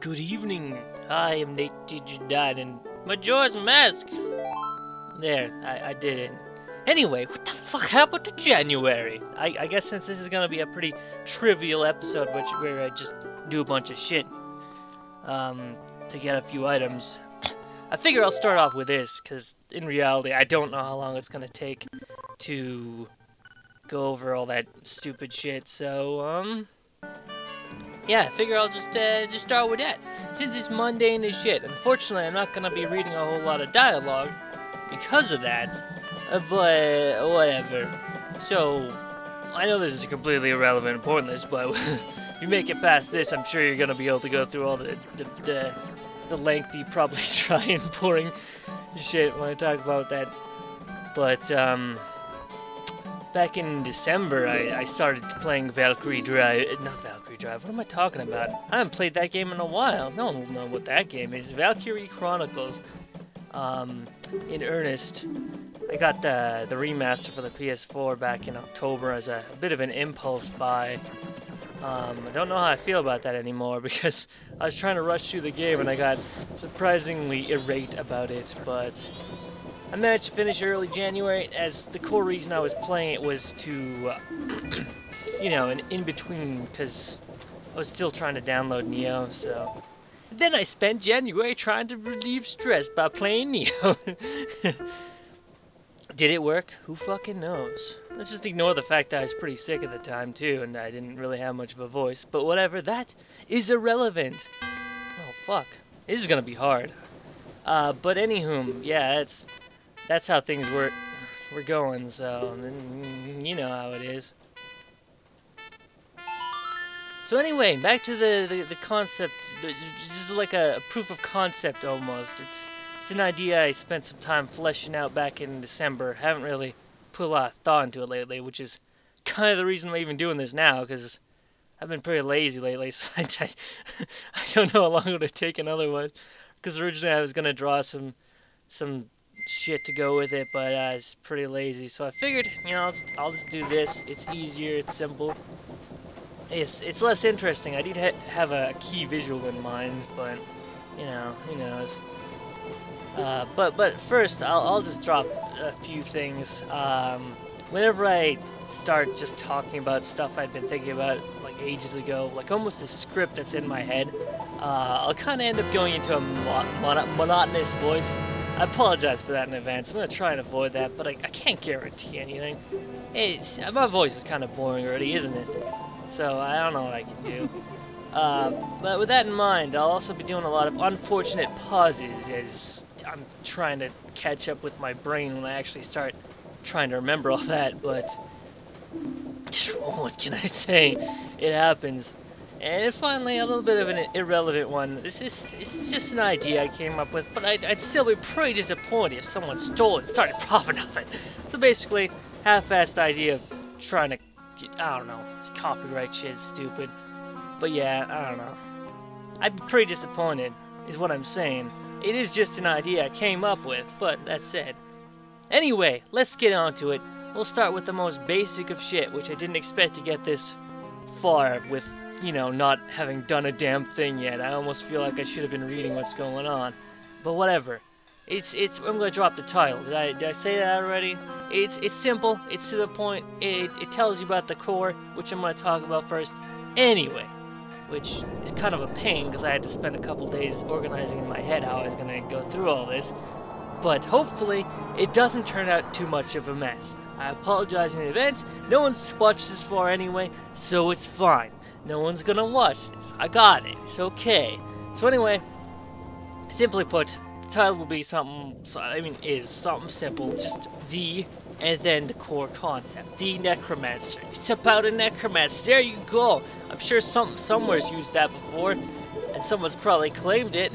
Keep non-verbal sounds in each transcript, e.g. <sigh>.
Good evening. I am Nate Dad and Majora's Mask. There, I, I did it. Anyway, what the fuck happened to January? I, I guess since this is gonna be a pretty trivial episode, which where I just do a bunch of shit um, to get a few items, I figure I'll start off with this, because in reality, I don't know how long it's gonna take to go over all that stupid shit. So, um, yeah, I figure I'll just uh, just start with that. Since it's mundane as shit. Unfortunately, I'm not gonna be reading a whole lot of dialogue because of that. Uh, but whatever. So, I know this is completely irrelevant and pointless, but <laughs> you make it past this, I'm sure you're gonna be able to go through all the the, the, the lengthy, probably <laughs> try and boring shit when I talk about that. But um, back in December, I, I started playing Valkyrie Drive. Not Valkyrie Drive. What am I talking about? I haven't played that game in a while. No one will know what that game is. Valkyria Chronicles. Um, in earnest. I got the the remaster for the PS4 back in October as a, a bit of an impulse buy. Um, I don't know how I feel about that anymore <laughs> because I was trying to rush through the game and I got surprisingly irate about it, but I managed to finish early January as the core reason I was playing it was to, uh, <clears throat> you know, an in-between because I was still trying to download Nioh, so... Then I spent January trying to relieve stress by playing Nioh. <laughs> Did it work? Who fucking knows? Let's just ignore the fact that I was pretty sick at the time too, and I didn't really have much of a voice. But whatever, that is irrelevant. Oh fuck, this is gonna be hard. Uh, but anywho, yeah, that's that's how things were were going. So you know how it is. So anyway, back to the the, the concept. Just like a, a proof of concept almost. It's it's an idea I spent some time fleshing out back in December. Haven't really put a lot of thought into it lately, which is kind of the reason I'm even doing this now, because I've been pretty lazy lately, <laughs> so I, I, I don't know how long it would have taken otherwise. Because originally I was going to draw some some shit to go with it, but uh, it's pretty lazy. So I figured, you know, I'll just, I'll just do this. It's easier, it's simple. It's it's less interesting. I did ha have a key visual in mind, but, you know, who knows. Uh, but but first, I'll, I'll just drop a few things. Um, whenever I start just talking about stuff I've been thinking about like ages ago, like almost a script that's in my head, uh, I'll kind of end up going into a mon monotonous voice. I apologize for that in advance. I'm gonna try and avoid that, but I, I can't guarantee anything. It's my voice is kind of boring already, isn't it? So I don't know what I can do. Uh, but with that in mind, I'll also be doing a lot of unfortunate pauses as I'm trying to catch up with my brain when I actually start trying to remember all that, but <laughs> what can I say? It happens. And finally, a little bit of an irrelevant one. This is it's just an idea I came up with, but I'd, I'd still be pretty disappointed if someone stole it and started <laughs> profiting off it. So basically, half-assed idea of trying to, get, I don't know, copyright shit stupid. But yeah, I don't know. I'm pretty disappointed, is what I'm saying. It is just an idea I came up with, but that's it. Anyway, let's get on to it. We'll start with the most basic of shit, which I didn't expect to get this far with, you know, not having done a damn thing yet. I almost feel like I should have been reading what's going on. But whatever. It's, it's, I'm gonna drop the title. Did I, did I say that already? It's, it's simple, it's to the point, it, it tells you about the core, which I'm gonna talk about first. Anyway, which is kind of a pain because I had to spend a couple days organizing in my head how I was going to go through all this. But hopefully, it doesn't turn out too much of a mess. I apologize in advance. No one's watched this far anyway, so it's fine. No one's gonna watch this. I got it. It's okay. So anyway, simply put, title will be something. I mean, is something simple. Just D and then the core concept, the necromancer. It's about a necromancer. There you go. I'm sure some somewhere's used that before, and someone's probably claimed it.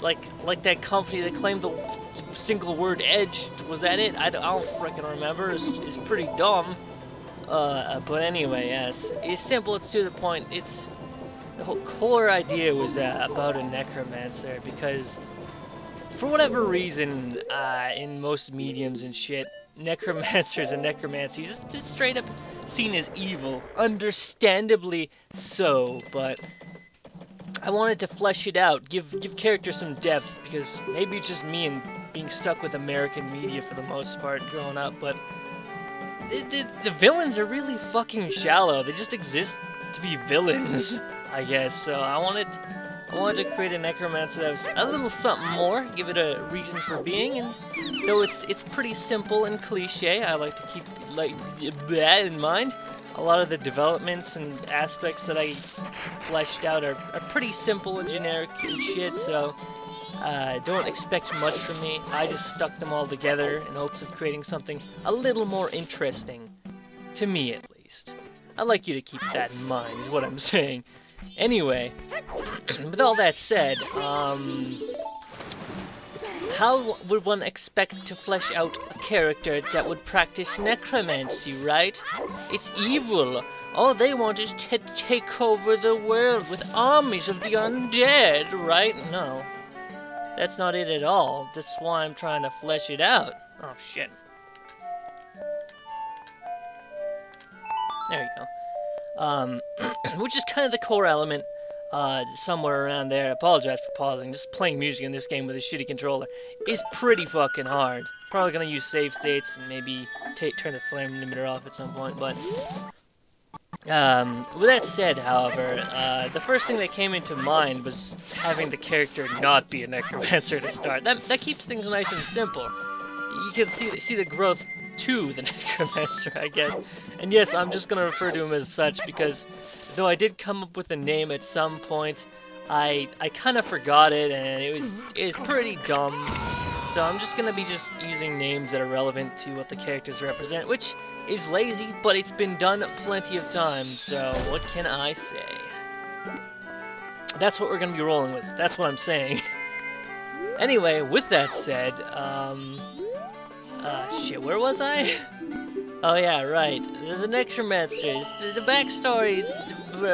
Like like that company that claimed the single word edge. Was that it? I don't, I don't freaking remember. It's, it's pretty dumb. Uh, but anyway, yeah, it's, it's simple. It's to the point. It's the whole core idea was uh, about a necromancer because for whatever reason, uh, in most mediums and shit, <laughs> necromancers and necromancy just, just straight up seen as evil. Understandably so, but I wanted to flesh it out, give give characters some depth, because maybe it's just me and being stuck with American media for the most part growing up, but the, the, the villains are really fucking shallow. They just exist to be villains, <laughs> I guess. So I wanted I wanted to create a necromancer that was a little something more, give it a reason for being, and though it's it's pretty simple and cliche, I like to keep like that in mind. A lot of the developments and aspects that I fleshed out are, are pretty simple and generic and shit, so uh, don't expect much from me. I just stuck them all together in hopes of creating something a little more interesting. To me, at least. I'd like you to keep that in mind, is what I'm <laughs> saying. Anyway, with all that said, um, how would one expect to flesh out a character that would practice necromancy, right? It's evil. All they want is to take over the world with armies of the undead, right? No. That's not it at all. That's why I'm trying to flesh it out. Oh, shit. There you go. Um, <clears throat> which is kind of the core element uh, somewhere around there. I apologize for pausing. Just playing music in this game with a shitty controller is pretty fucking hard. Probably gonna use save states and maybe turn the frame limiter off at some point, but... Um, with that said, however, uh, the first thing that came into mind was having the character not be a necromancer to start. That, that keeps things nice and simple. You can see, see the growth to the <laughs> necromancer, I guess. And yes, I'm just gonna refer to him as such because though I did come up with a name at some point, I I kind of forgot it and it was it was pretty dumb. So I'm just gonna be just using names that are relevant to what the characters represent, which is lazy, but it's been done plenty of times. So what can I say? That's what we're gonna be rolling with. That's what I'm saying. <laughs> anyway, with that said, um, uh, shit, where was I? <laughs> oh yeah, right. The, the Necromancers. The, the backstory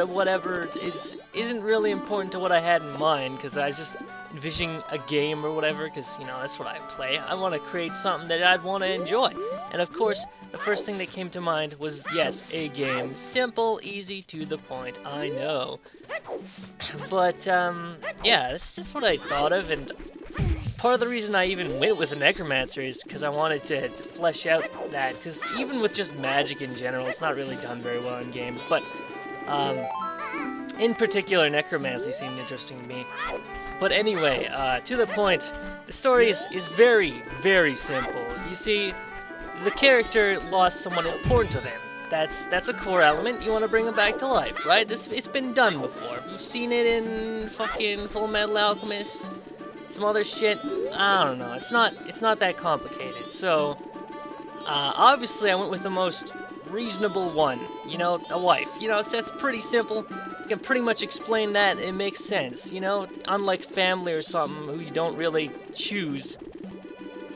whatever is isn't really important to what I had in mind because I was just envisioning a game or whatever because you know that's what I play. I want to create something that I'd want to enjoy, and of course the first thing that came to mind was yes, a game. Simple, easy, to the point. I know, <clears throat> but um, yeah, that's just what I thought of, and part of the reason I even went with a Necromancer is because I wanted to, to flesh out that, because even with just magic in general, it's not really done very well in games, but um, in particular, necromancy seemed interesting to me. But anyway, uh, to the point, the story is, is very, very simple. You see, the character lost someone important to them. That's that's a core element. You want to bring them back to life, right? This it's been done before. We've seen it in fucking Full Metal Alchemist, some other shit. I don't know. It's not it's not that complicated. So, uh, obviously, I went with the most reasonable one. You know, a wife. You know, that's pretty simple. You can pretty much explain that. It makes sense. You know, unlike family or something who you don't really choose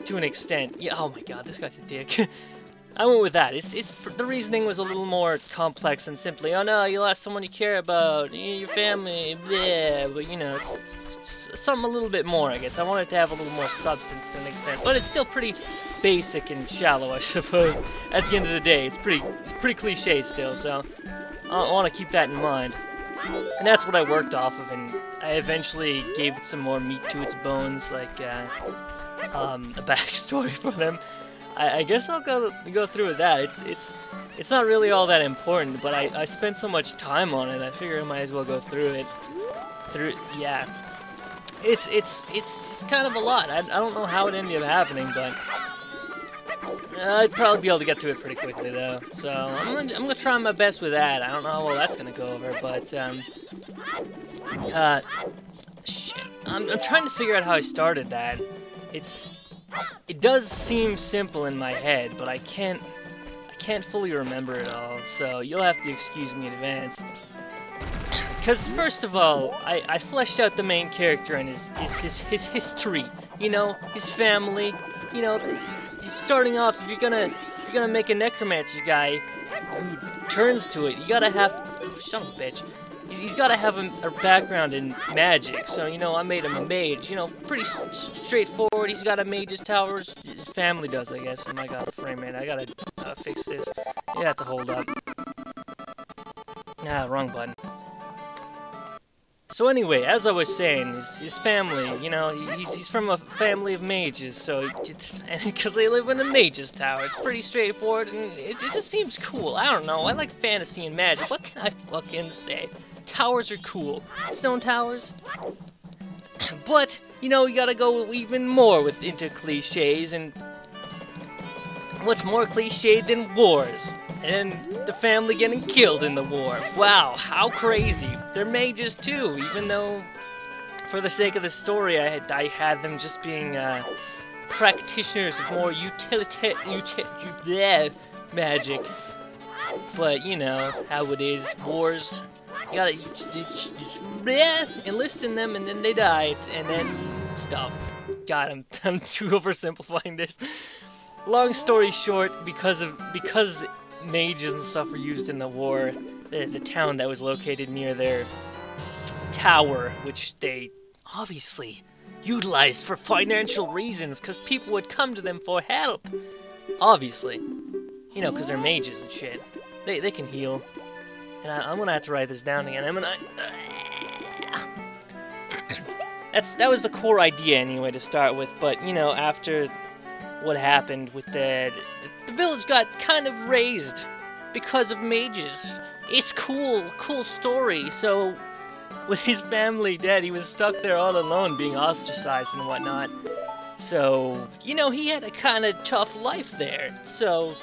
to an extent. Yeah. Oh my God, this guy's a dick. <laughs> I went with that. It's it's the reasoning was a little more complex than simply, oh no, you lost someone you care about, your family, yeah. But you know, it's, it's something a little bit more, I guess. I wanted to have a little more substance to an extent, but it's still pretty basic and shallow, <laughs> I suppose. At the end of the day, it's pretty, pretty cliche still, so I want to keep that in mind. And that's what I worked off of, and I eventually gave it some more meat to its bones, like uh, um, a <laughs> backstory for them. I, I, guess I'll go go through with that. It's it's it's not really all that important, but I, I spent so much time on it. I figure I might as well go through it. Through yeah. It's it's it's it's kind of a lot. I, I don't know how it ended up happening, but I'd probably be able to get to it pretty quickly, though. So I'm gonna, I'm gonna try my best with that. I don't know how well that's gonna go over, but um, uh, shit. I'm, I'm trying to figure out how I started that. It's, it does seem simple in my head, but I can't, I can't fully remember it all. So you'll have to excuse me in advance. Because first of all, I, I fleshed out the main character and his, his, his, his history. You know, his family. You know, starting off, if you're gonna if you're gonna make a necromancer guy who turns to it, you gotta have shut up, bitch. He's gotta have a, a, background in magic. So you know, I made him a mage. You know, pretty straightforward. He's got a mage's tower. His family does, I guess. And I got the frame rate. I gotta, gotta fix this. You have to hold up. Ah, wrong button. So anyway, as I was saying, his, his family, you know, he's, he's from a family of mages, so because <laughs> they live in a mage's tower, it's pretty straightforward, and it, it just seems cool. I don't know, I like fantasy and magic. What can I fucking say? Towers are cool. Stone towers. <clears throat> but you know, you gotta go even more with into cliches, and what's more cliche than wars? and the family getting killed in the war. Wow, how crazy. They're mages too, even though, for the sake of the story, I had, I had them just being uh, practitioners of more utility, uti magic. But, you know, how it is, wars, you gotta enlist in them and then they died, and then stuff. God, I'm, <laughs> I'm too oversimplifying this. Long story short, because of because mages and stuff were used in the war. The, the town that was located near their tower, which they obviously utilized for financial reasons, because people would come to them for help. Obviously. You know, because they're mages and shit. They, they can heal. And I, am gonna have to write this down again. I'm gonna... That's That was the core idea, anyway, to start with. But, you know, after what happened with the, the, the village got kind of razed because of mages. It's cool, cool story. So with his family dead, he was stuck there all alone, being ostracized and whatnot. So, you know, he had a kind of tough life there. So,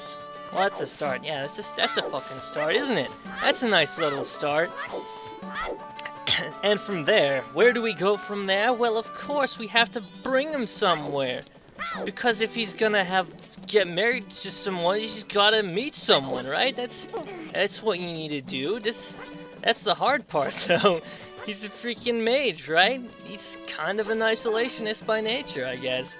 well, that's a start. Yeah, that's a, that's a fucking start, isn't it? That's a nice little start. <coughs> and from there, where do we go from there? Well, of course, we have to bring him somewhere. Because if he's gonna have get married to someone, he's gotta meet someone, right? That's that's what you need to do. This that's the hard part <laughs> though. He's a freaking mage, right? He's kind of an isolationist by nature, I guess.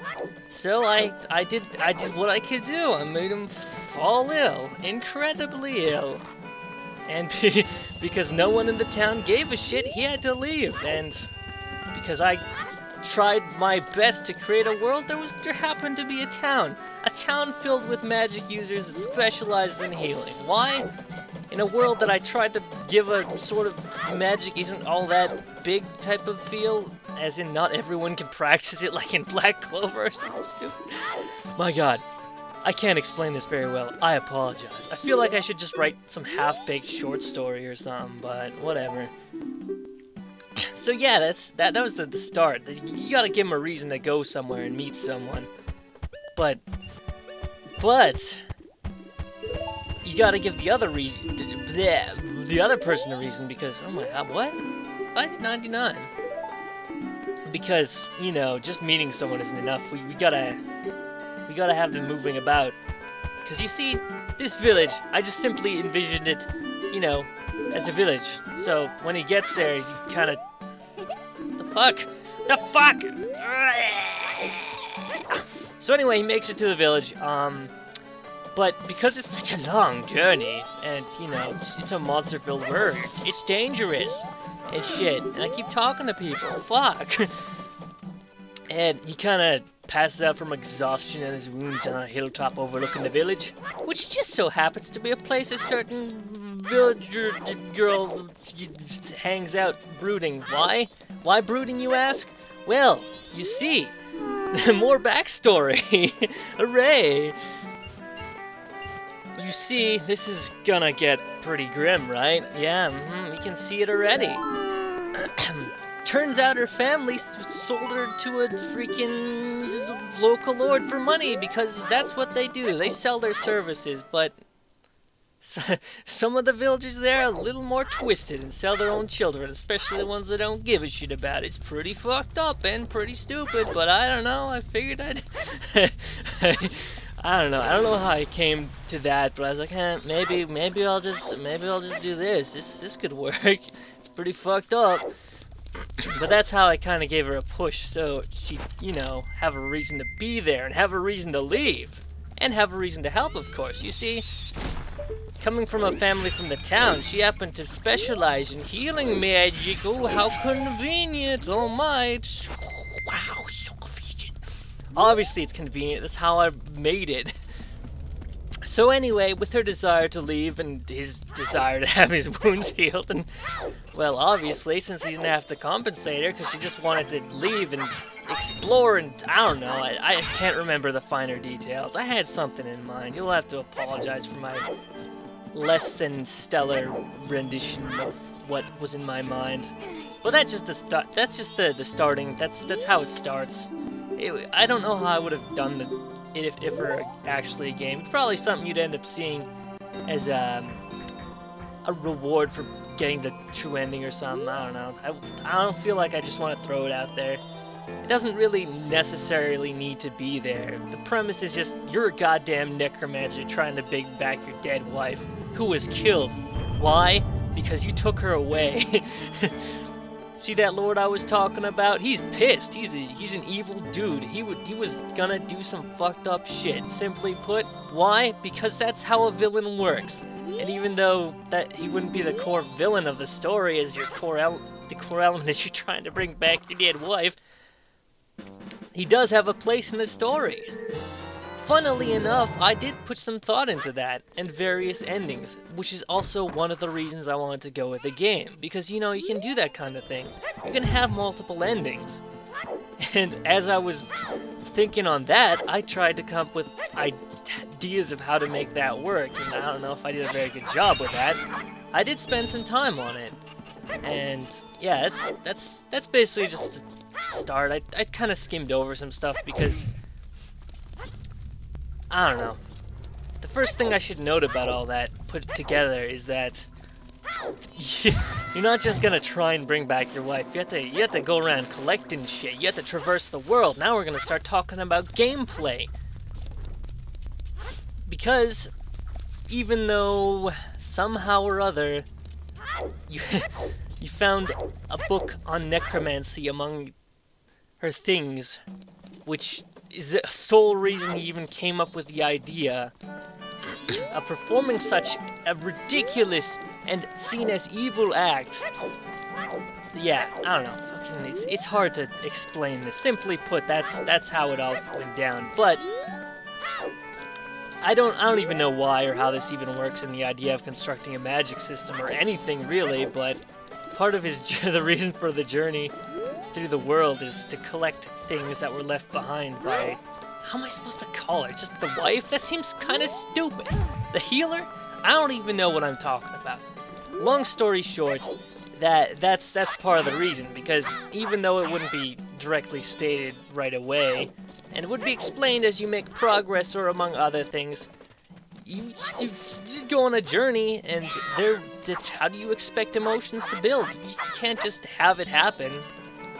So I I did I did what I could do. I made him fall ill, incredibly ill. And <laughs> because no one in the town gave a shit, he had to leave. And because I tried my best to create a world, there was there happened to be a town. A town filled with magic users that specialized in healing. Why? In a world that I tried to give a sort of magic isn't all that big type of feel, as in not everyone can <laughs> practice it like in Black Clover or something stupid. My god. I can't explain this very well. I apologize. I feel like I should just write some half-baked short story or something, but whatever. <clears throat> So yeah, that's that. That was the, the start. You gotta give him a reason to go somewhere and meet someone. But, but you gotta give the other reason, the, the other person a reason because oh my god, what? 599. Because you know, just meeting someone isn't enough. We we gotta we gotta have them moving about. Because you see, this village, I just simply envisioned it, you know, as a village. So when he gets there, he kind of the fuck? The fuck? So anyway, he makes it to the village, um, but because it's such a long journey, and, you know, it's, it's a monster-filled world, it's dangerous, and shit, and I keep talking to people, fuck. <laughs> and he kind of passes out from exhaustion and his wounds on a hilltop overlooking the village, which just so happens to be a place a certain villager girl hangs out brooding. Why? Why brooding, you ask? Well, you see, <laughs> more backstory. <laughs> Hooray! You see, this is gonna get pretty grim, right? Yeah, mm -hmm, we can see it already. <clears throat> Turns out her family sold her to a freaking local lord for money because that's what they do. They sell their services, but <laughs> some of the villagers there are a little more twisted and sell their own children, especially the ones that don't give a shit about it. It's pretty fucked up and pretty stupid, but I don't know. I figured I'd... <laughs> <laughs> I don't know. I don't know how I came to that, but I was like, eh, maybe, maybe I'll just, maybe I'll just do this. This, this could work. <laughs> It's pretty fucked up. but that's how I kind of gave her a push, so she, you know, have a reason to be there and have a reason to leave. And have a reason to help, of course. You see, Coming from a family from the town, she happened to specialize in healing magic. Oh, how convenient. Oh my. Wow. Obviously it's convenient. That's how I made it. <laughs> So anyway, with her desire to leave and his desire to have his <laughs> wounds healed, and well, obviously, since he didn't have to compensate her because she just wanted to leave and explore and I don't know, I, I can't remember the finer details. I had something in mind. You'll have to apologize for my less than stellar rendition of what was in my mind. But that's just the start. That's just the the starting. That's that's how it starts. It, I don't know how I would have done the it if if it were actually a game. It's probably something you'd end up seeing as a um, a reward for getting the true ending or something. I don't know. I, I don't feel like I just want to throw it out there. It doesn't really necessarily need to be there. The premise is just you're a goddamn necromancer trying to bring back your dead wife, who was killed. Why? Because you took her away. <laughs> See that lord I was talking about? He's pissed. He's a, he's an evil dude. He would he was gonna do some fucked up shit. Simply put, why? Because that's how a villain works. And even though that he wouldn't be the core villain of the story, as your core el the core element is you're trying to bring back your dead wife, he does have a place in the story. Funnily enough, I did put some thought into that and various endings, which is also one of the reasons I wanted to go with the game. Because, you know, you can do that kind of thing. You can have multiple endings. And as I was thinking on that, I tried to come up with ideas of how to make that work, and I don't know if I did a very good job with that. I did spend some time on it, and yeah, that's that's that's basically just the start. I, I kind of skimmed over some stuff because I don't know. The first thing I should note about all that put together is that <laughs> you're not just gonna try and bring back your wife. You have to you have to go around collecting shit. You have to traverse the world. Now we're gonna start talking about gameplay. Because even though somehow or other you <laughs> you found a book on necromancy among her things, which is the sole reason he even came up with the idea of performing such a ridiculous and seen as evil act. Yeah, I don't know. Fucking, it's it's hard to explain this. Simply put, that's that's how it all went down. But I don't I don't even know why or how this even works in the idea of constructing a magic system or anything really. But part of his <laughs> the reason for the journey through the world is to collect things that were left behind by... How am I supposed to call her? Just the wife? That seems kind of stupid. The healer? I don't even know what I'm talking about. Long story short, that that's that's part of the reason, because even though it wouldn't be directly stated right away, and it would be explained as you make progress or among other things, you, you, you go on a journey, and there, that's how do you expect emotions to build? You can't just have it happen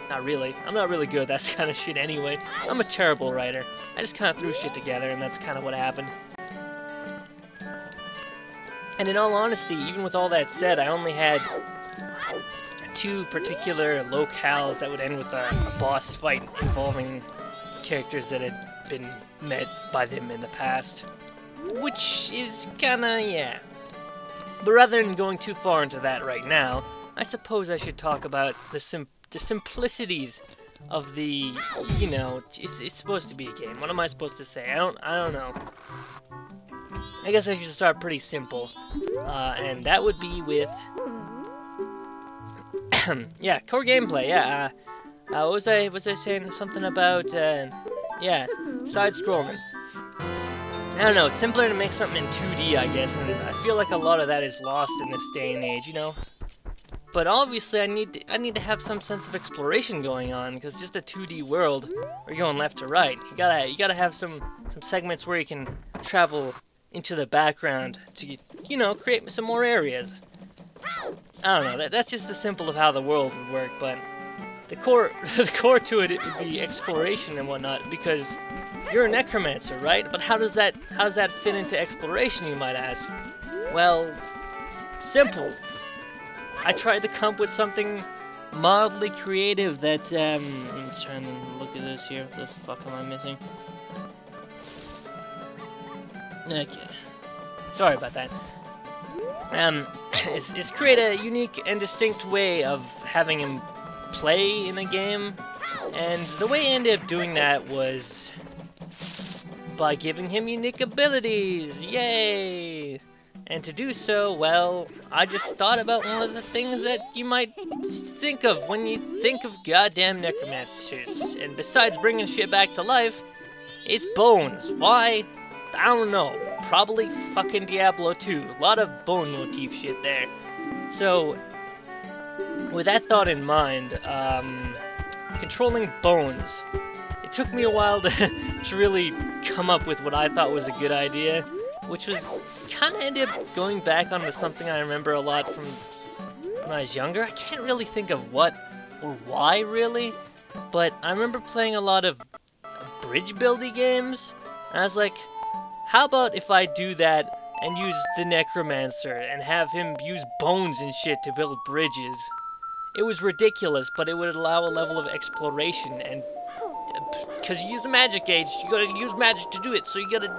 not really. I'm not really good at that <laughs> kind of shit anyway. I'm a terrible writer. I just kind of threw shit together, and that's kind of what happened. And in all honesty, even with all that said, I only had two particular locales that would end with a, a boss fight involving characters that had been met by them in the past. Which is kinda, yeah. But rather than going too far into that right now, I suppose I should talk about the sim the simplicities of the, you know, it's, it's supposed to be a game. What am I supposed to say? I don't, I don't know. I guess I should start pretty simple, uh, and that would be with, <coughs> yeah, core gameplay. Yeah, uh, uh, what was I, was I saying something about? Uh, yeah, side scrolling. I don't know. It's simpler to make something in 2D, I guess, and I feel like a lot of that is lost in this day and age. You know. But obviously I need to, I need to have some sense of exploration going on because just a 2D world, we're going left to right. You gotta you gotta have some some segments where you can travel into the background to you know create some more areas. I don't know. That, that's just the simple of how the world would work, but the core <laughs> the core to it, it would be exploration and whatnot because you're a necromancer, right? But how does that how does that fit into exploration? You might ask. Well, simple. I tried to come up with something mildly creative that, um, I'm trying to look at this here. What the fuck am I missing? Okay. Sorry about that. Um, <coughs> is, create a unique and distinct way of having him play in a game. And the way I ended up doing that was by giving him unique abilities. Yay! And to do so, well, I just thought about one of the things that you might think of when you think of goddamn necromancers. And besides bringing shit back to life, it's bones. Why? I don't know. Probably fucking Diablo 2. A lot of bone motif shit there. So, with that thought in mind, um, controlling bones. It took me a while to, <laughs> to really come up with what I thought was a good idea, which was kind of ended up going back onto something I remember a lot from when I was younger. I can't really think of what or why, really, but I remember playing a lot of bridge building games, and I was like, how about if I do that and use the Necromancer and have him use bones and shit to build bridges? It was ridiculous, but it would allow a level of exploration and uh, because you use a magic age, you gotta use magic to do it, so you gotta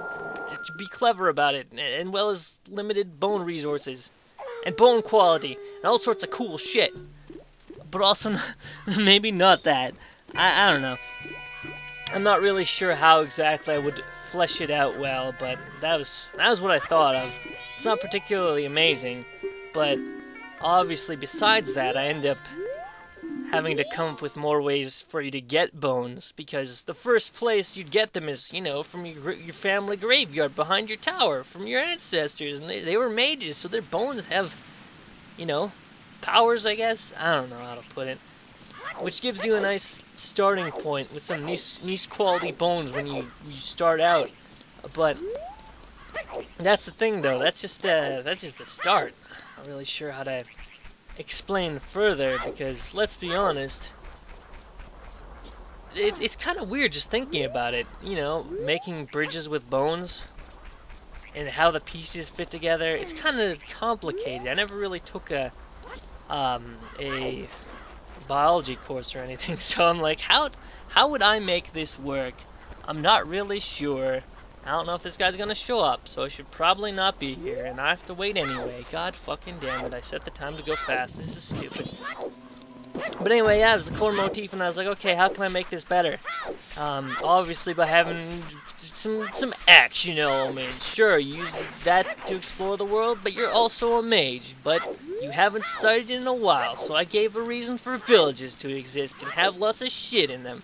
be clever about it, and well as limited bone resources, and bone quality, and all sorts of cool shit. But also, <laughs> maybe not that. I, I don't know. I'm not really sure how exactly I would flesh it out well, but that was that was what I thought of. It's not particularly amazing, but obviously besides that, I end up having to come up with more ways for you to get bones because the first place you'd get them is you know from your, your family graveyard behind your tower from your ancestors and they, they were mages so their bones have you know powers i guess? I don't know how to put it. Which gives you a nice starting point with some nice, nice quality bones when you, you start out. But that's the thing though. That's just uh, that's just the start. I'm not really sure how to explain further because let's be honest it's, it's kind of weird just thinking about it you know making bridges with bones and how the pieces fit together. It's kind of complicated. I never really took a um, a biology course or anything <laughs> so I'm like how how would I make this work? I'm not really sure I don't know if this guy's gonna show up, so I should probably not be here, and I have to wait anyway. God fucking damn it, I set the time to go fast. This is stupid. But anyway, yeah, it was the core motif, and I was like, okay, how can I make this better? Um, obviously by having some some action elements. Sure, you use that to explore the world, but you're also a mage. But you haven't studied in a while, so I gave a reason for villages to exist and have lots of shit in them.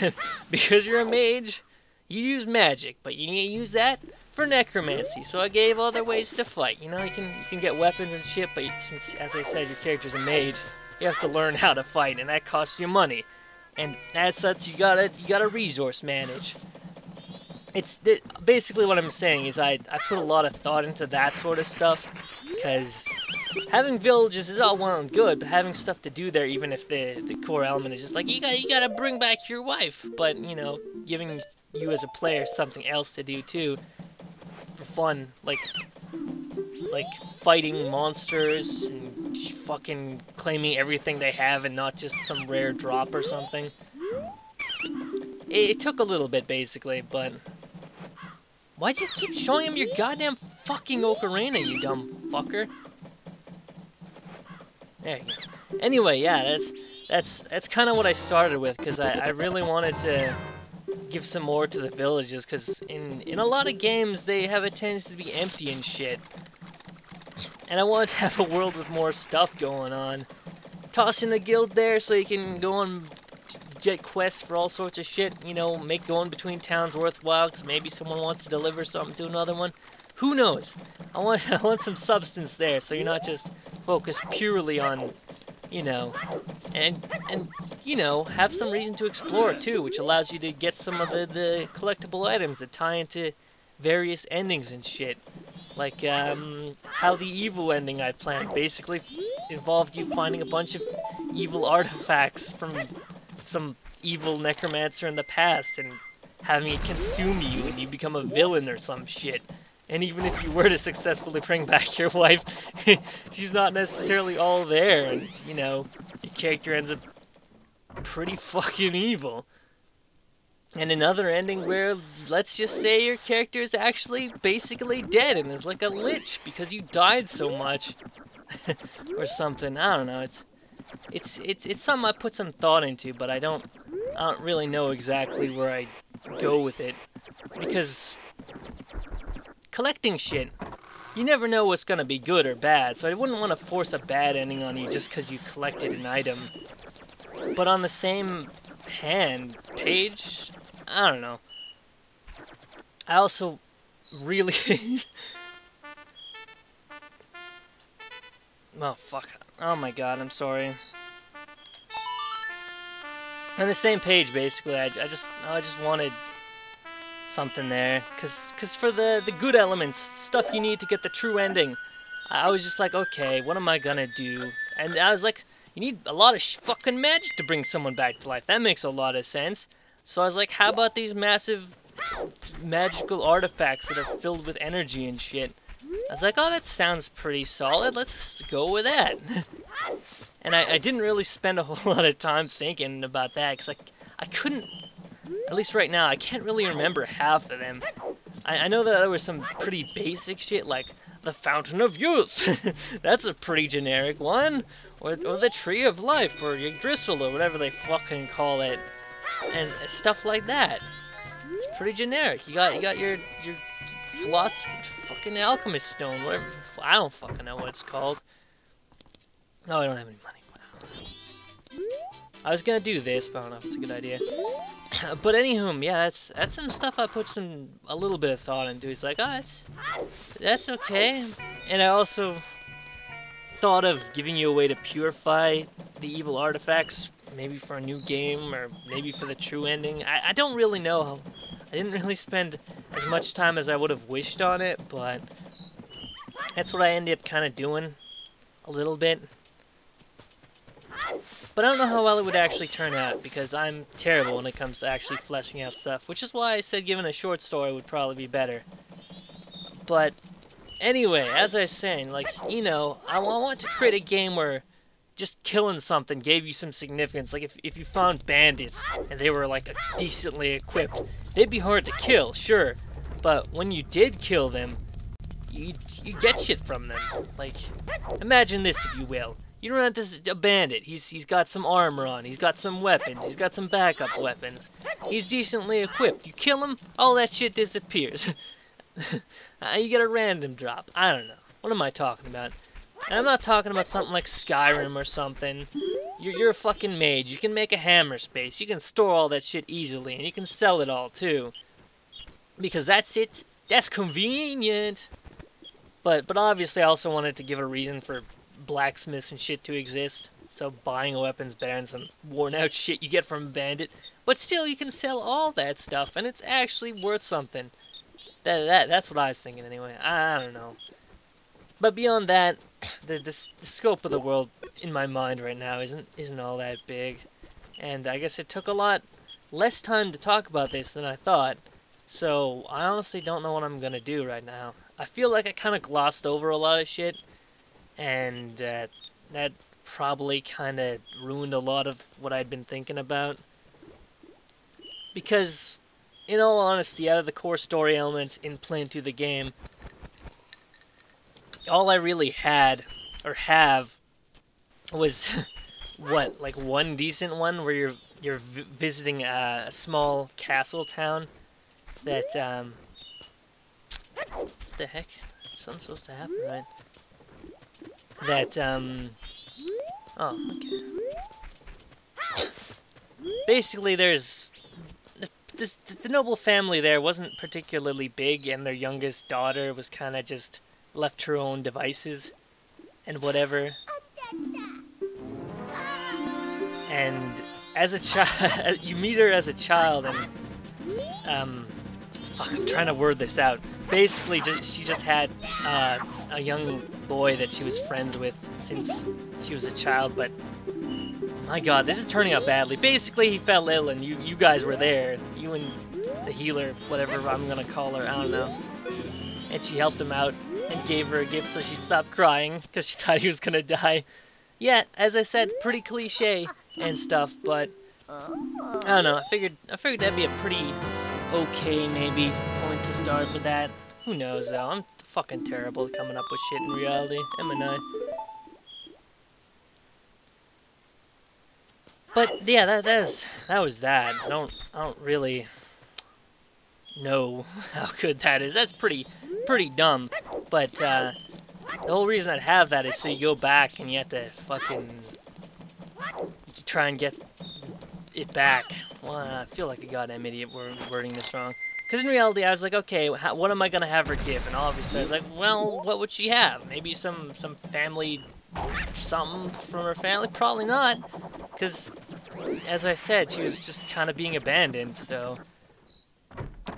<laughs> because you're a mage, you use magic, but you need to use that for necromancy. So I gave other ways to fight. You know, you can you can get weapons and shit, but since, as I said, your character's a mage, you have to learn how to fight, and that costs you money. And as such, you gotta you gotta resource manage. It's basically what I'm saying is I I put a lot of thought into that sort of stuff because having villages is all well and good, but having stuff to do there, even if the the core element is just like you got you gotta bring back your wife, but you know, giving you as a player something else to do too, for fun, like like fighting monsters and fucking claiming everything they have and not just some rare drop or something. It, it took a little bit basically, but why'd you keep showing him your goddamn fucking ocarina, you dumb fucker? There you go. Anyway, yeah, that's that's that's kind of what I started with because I, I really wanted to give some more to the villages because in in a lot of games they have a tendency to be empty and shit. And I wanted to have a world with more stuff going on. Toss in a guild there so you can go and get quests for all sorts of shit. You know, make going between towns worthwhile because maybe someone wants to deliver something to another one. Who knows? I want <laughs> I want some substance there so you're not just focused purely on, you know, and and you know, have some reason to explore too, which allows you to get some of the the collectible items that tie into various endings and shit. Like um, how the evil ending I planned basically involved you finding a bunch of evil artifacts from some evil necromancer in the past and having it consume you and you become a villain or some shit. And even if you were to successfully bring back your <laughs> wife, <laughs> she's not necessarily all there, and, you know, your character ends up pretty fucking evil. And another ending where, let's just say your character is actually basically dead and is like a lich because you died so much. <laughs> or something, I don't know, it's... It's, it's, it's something I put some thought into, but I don't, I don't really know exactly where I go with it. because collecting shit, you never know what's gonna be good or bad, so I wouldn't want to force a bad ending on you just because you collected an item. But on the same hand page, I don't know. I also really... <laughs> oh, fuck. Oh my god, I'm sorry. On the same page, basically, I, I just oh, I just wanted something there, cause, cause for the the good elements, stuff you need to get the true ending, I was just like, okay, what am I gonna do? And I was like, you need a lot of fucking magic to bring someone back to life. That makes a lot of sense. So I was like, how about these massive magical artifacts that are filled with energy and shit? I was like, oh, that sounds pretty solid. Let's go with that. <laughs> And I, I, didn't really spend a <laughs> whole lot of time thinking about that, because I, I couldn't, at least right now, I can't really remember half of them. I, I know that there was some pretty basic shit, like the Fountain of Youth. <laughs> That's a pretty generic one. Or, or the Tree of Life, or Yggdrasil, or whatever they fucking call it. And stuff like that. It's pretty generic. You got you got your your floss fucking alchemist stone, whatever. I don't fucking know what it's called. Oh, I don't have any money. I was gonna do this, but I don't know if it's a good idea. <coughs> but anywho, yeah, that's that's some stuff I put some a little bit of thought into. He's like, oh, that's that's okay. And I also thought of giving you a way to purify the evil artifacts, maybe for a new game or maybe for the true ending. I, I don't really know. I didn't really spend as much time as I would have wished on it, but that's what I ended up kind of doing a little bit. But I don't know how well it would actually turn out, because I'm terrible when it comes to actually fleshing out stuff, which is why I said giving a short story would probably be better. But, anyway, as I was saying, like, you know, I want to create a game where just killing something gave you some significance. Like, if, if you found bandits, and they were, like, decently equipped, they'd be hard to kill, sure. But when you did kill them, you, you get shit from them. Like, imagine this, if you will. You don't have to a bandit. He's he's got some armor on. He's got some weapons. He's got some backup weapons. He's decently equipped. You kill him, all that shit disappears. <laughs> <laughs> uh, you get a random drop. I don't know. What am I talking about? And I'm not talking about something like Skyrim or something. You're, you're a fucking mage. You can make a hammer space. You can store all that shit easily, and you can sell it all too. Because that's it. That's convenient. But but obviously, I also wanted to give a reason for blacksmiths and shit to exist. So buying a weapon's than some worn out shit you get from a bandit. But still, you can sell all that stuff, and it's actually worth something. That, that That's what I was thinking anyway. I, I don't know. But beyond that, <clears throat> the, the, the scope of the world in my mind right now isn't isn't all that big. And I guess it took a lot less time to talk about this than I thought. So I honestly don't know what I'm gonna do right now. I feel like I kind of glossed over a lot of shit and uh, that probably kind of ruined a lot of what I'd been thinking about. Because, in all honesty, out of the core story elements in playing through the game, all I really had, or have, was, <laughs> what, like one decent one where you're you're visiting a, a small castle town that, um, what the heck? Something's supposed to happen, right? that, um... Oh, okay. Basically, there's... This, the noble family there wasn't particularly big, and their youngest daughter was kind of just left her own devices and whatever. And as a child, <laughs> you meet her as a child, and um, fuck, I'm trying to word this out. Basically, just, she just had uh, a young boy that she was friends with since she was a child, but my god, this is turning out badly. Basically, he fell ill and you, you guys were there. You and the healer, whatever I'm gonna call her, I don't know. And she helped him out and gave her a gift so she'd stop crying because she <laughs> thought he was gonna die. Yeah, as I said, pretty cliche and stuff, but I don't know. I figured I figured that'd be a pretty okay maybe point to start with that. Who knows though? I'm fucking terrible coming up with shit in reality, am I But yeah, that that is that was that. I don't I don't really know <laughs> how good that is. That's pretty, pretty dumb. But uh, the whole reason I'd have that is so you go back and you have to fucking try and get it back. Well, I feel like a goddamn idiot wording this wrong. Because in reality, I was like, okay, how, what am I gonna have her give? And obviously, I was like, well, what would she have? Maybe some some family, something from her family? Probably not, because as I said, she was just kind of being abandoned. So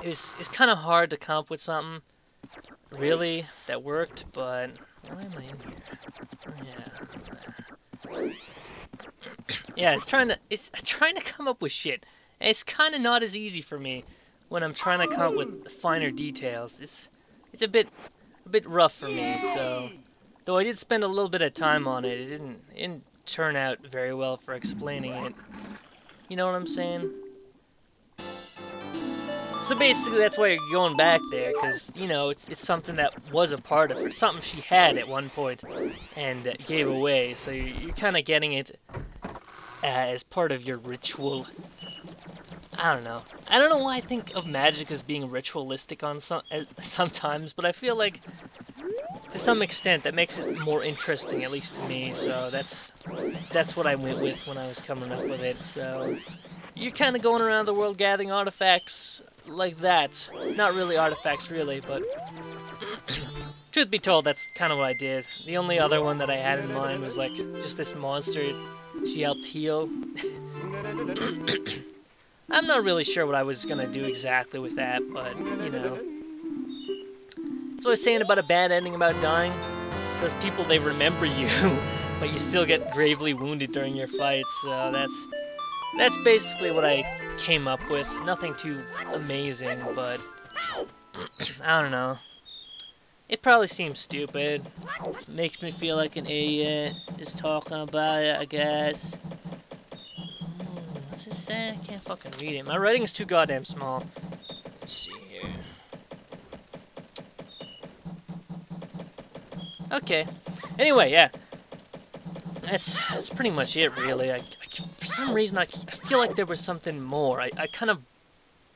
it's it's kind of hard to come up with something really that worked. But why am I in here? Yeah. Yeah, it's trying to it's trying to come up with shit. And it's kind of not as easy for me when I'm trying to come up with finer details. It's it's a bit a bit rough for me. So, though I did spend a little bit of time on it, it didn't it didn't turn out very well for explaining it. You know what I'm saying? So basically, that's why you're going back there, because, you know, it's, it's something that was a part of her, something she had at one point and uh, gave away, so you're, you're kind of getting it uh, as part of your ritual. I don't know. I don't know why I think of magic as being ritualistic on some uh, sometimes, but I feel like to some extent that makes it more interesting, at least to me. So that's that's what I went with when I was coming up with it. So you're kind of going around the world gathering artifacts like that. Not really artifacts, really, but <clears throat> truth be told, that's kind of what I did. The only other one that I had in mind was like just this monster. Heal. <clears throat> I'm not really sure what I was gonna do exactly with that, but you know. So I was saying about a bad ending about dying. Those people, they remember you, <laughs> but you still get gravely wounded during your fights. So that's that's basically what I came up with. Nothing too amazing, but <clears throat> I don't know. It probably seems stupid. Makes me feel like an idiot. Just talking about it, I guess. Hmm, what's it say? I can't fucking read it. My writing is too goddamn small. Let's see here. Okay. Anyway, yeah. That's that's pretty much it, really. I, I, for some reason, I, I feel like there was something more. I, I kind of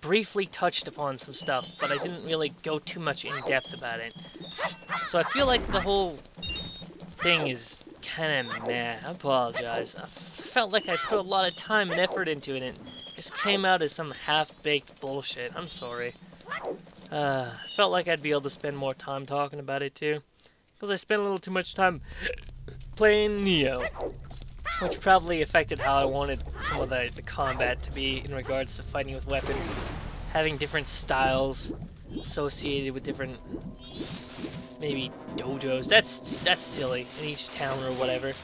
briefly touched upon some stuff, but I didn't really go too much in depth about it. So I feel like the whole thing is kind of meh. I apologize. I felt like I put a lot of time and effort into it, and it just came out as some half-baked bullshit. I'm sorry. Uh, felt like I'd be able to spend more time talking about it, too. Because I spent a little too much time playing Nioh, Which probably affected how I wanted some of the, the combat to be in regards to fighting with weapons. Having different styles associated with different maybe dojos. That's that's silly in each town or whatever.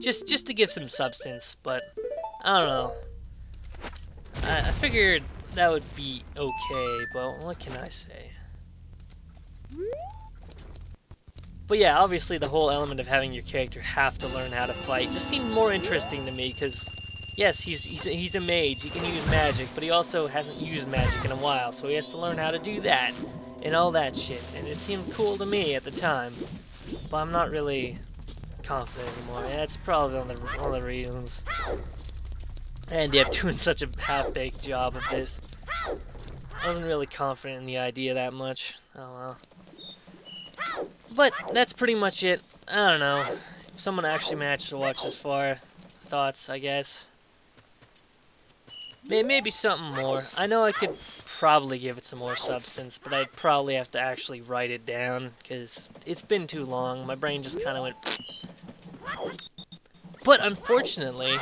Just just to give some substance, but I don't know. I, I figured that would be okay, but what can I say? But yeah, obviously the whole element of having your character have to learn how to fight just seemed more interesting to me, because, yes, he's, he's, a, he's a mage, he can use magic, but he also hasn't used magic in a while, so he has to learn how to do that, and all that shit, and it seemed cool to me at the time, but I'm not really confident anymore, that's probably one of the, one of the reasons. And yeah, doing <laughs> such a half-baked job of this. I wasn't really confident in the idea that much. Oh well. But that's pretty much it. I don't know. If someone actually managed to watch this far, thoughts, I guess. Maybe something more. I know I could probably give it some more substance, but I'd probably have to actually write it down, because it's been too long. My brain just kind of went... But unfortunately,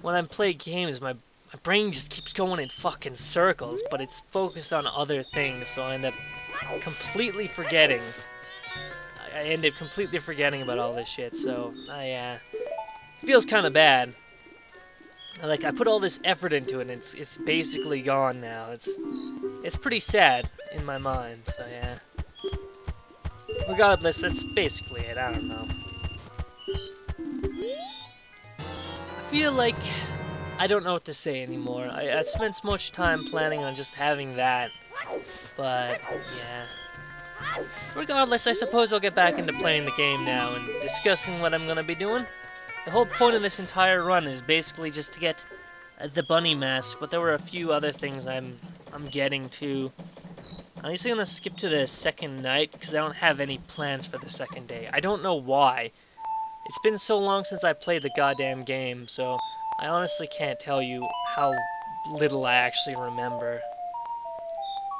when I play games, my, my brain just keeps going in fucking circles, but it's focused on other things, so I end up completely forgetting I ended completely forgetting about all this shit, so I, uh, feels kind of bad. Like, I put all this effort into it, and it's, it's basically gone now. It's, it's pretty sad in my mind, so yeah. Regardless, that's basically it, I don't know. I feel like I don't know what to say anymore. I, I spent so much time planning on just having that, but yeah. Regardless, I suppose I'll get back into playing the game now and discussing what I'm going to be doing. The whole point of this entire run is basically just to get uh, the bunny mask, but there were a few other things I'm I'm getting to. I'm just gonna skip to the second night because I don't have any plans for the second day. I don't know why. It's been so long since I played the goddamn game, so I honestly can't tell you how little I actually remember.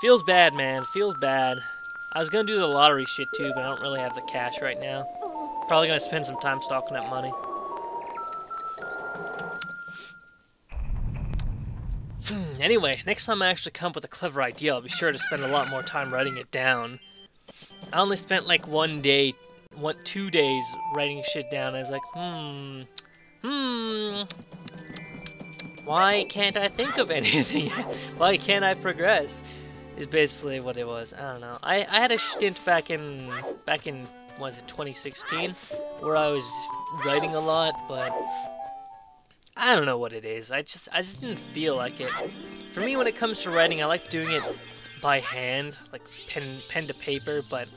Feels bad, man. Feels bad. I was gonna do the lottery shit too, but I don't really have the cash right now. Probably gonna spend some time stocking up money. Hmm, anyway, next time I actually come up with a clever idea, I'll be sure to spend a lot more time writing it down. I only spent like one day, one two days writing shit down. I was like, hmm, hmm. Why can't I think of <laughs> anything? Why can't I progress? Is basically what it was. I don't know. I I had a stint back in back in was it 2016 where I was writing a lot, but I don't know what it is. I just I just didn't feel like it. For me, when it comes to writing, I like doing it by hand, like pen pen to paper. But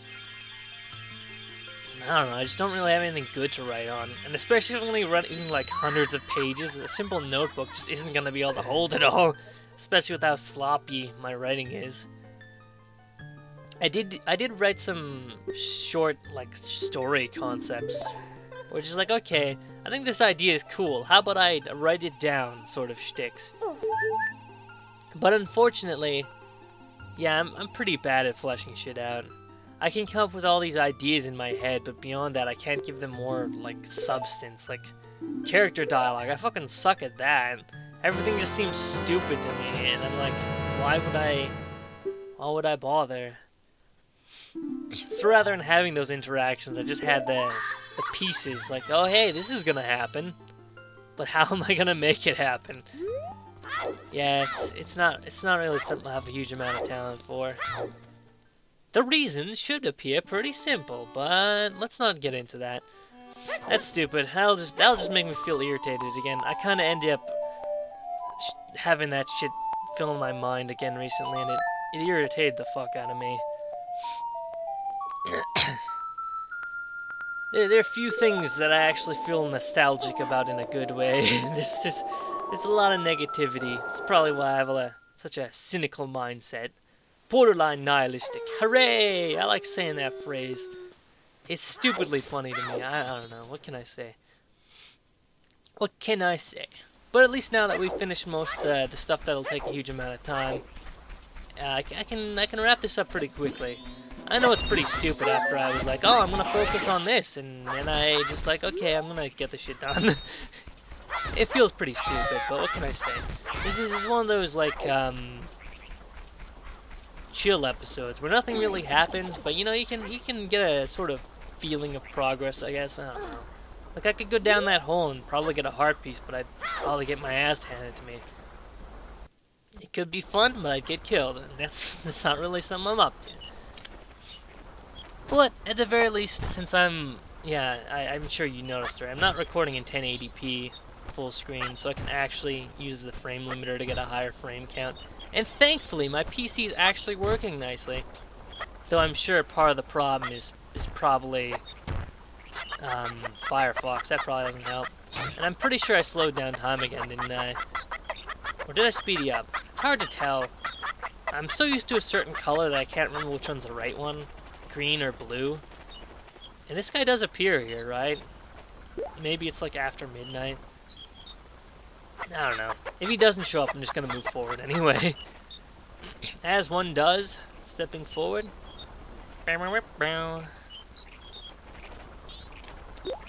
I don't know. I just don't really have anything good to write on, and especially when you're writing like hundreds of pages, a simple notebook just isn't gonna be able to hold it all. Especially with how sloppy my writing is. I did I did write some short like story concepts, which is like okay, I think this idea is cool. How about I write it down, sort of shticks. But unfortunately, yeah, I'm I'm pretty bad at fleshing shit out. I can come up with all these ideas in my head, but beyond that, I can't give them more like substance, like character dialogue. I fucking suck at that. Everything just seems stupid to me, and I'm like, why would I? Why would I bother? So rather than having those interactions, I just had the, the pieces, like, oh hey, this is gonna happen. But how <laughs> am I gonna make it happen? Yeah, it's it's not it's not really something I have a huge amount of talent for. The reasons should appear pretty simple, but let's not get into that. That's stupid. That'll just that'll just make me feel irritated again. I kind of ended up having that shit fill my mind again recently, and it, it irritated the fuck out of me. There, are a few things that I actually feel nostalgic about in a good way. <laughs> there's just there's a lot of negativity. It's probably why I have a, such a cynical mindset. Borderline nihilistic. Hooray! I like saying that phrase. It's stupidly funny to me. I, I don't know. What can I say? What can I say? But at least now that we've finished most of the, the stuff that'll take a huge amount of time, uh, I, can I can wrap this up pretty quickly. I know it's pretty stupid after I was like, oh, I'm gonna focus on this, and then I just like, okay, I'm gonna get the shit done. <laughs> it feels pretty stupid, but what can I say? This is, this is one of those, like, um, chill episodes where nothing really happens, but you know, you can, you can get a sort of feeling of progress, I guess, I. Like, I could go down that hole and probably get a heart piece, but I'd probably get my ass handed to me. It could be fun, but I'd get killed, and that's, <laughs> that's not really something I'm up to. But at the very least, since I'm, yeah, I, am sure you noticed, right? I'm not recording in 1080p full screen, so I can actually use the frame limiter to get a higher frame count. And thankfully, my PC is actually working nicely. Though I'm sure part of the problem is is probably um, Firefox. That probably doesn't help. And I'm pretty sure I slowed down time again, didn't I? Or did I speed you up? It's hard to tell. I'm so used to a certain color that I can't remember which one's the right one green or blue. And this guy does appear here, right? Maybe it's like after midnight. I don't know. If he doesn't show up, I'm just going to move forward <laughs> anyway. As one does, stepping forward.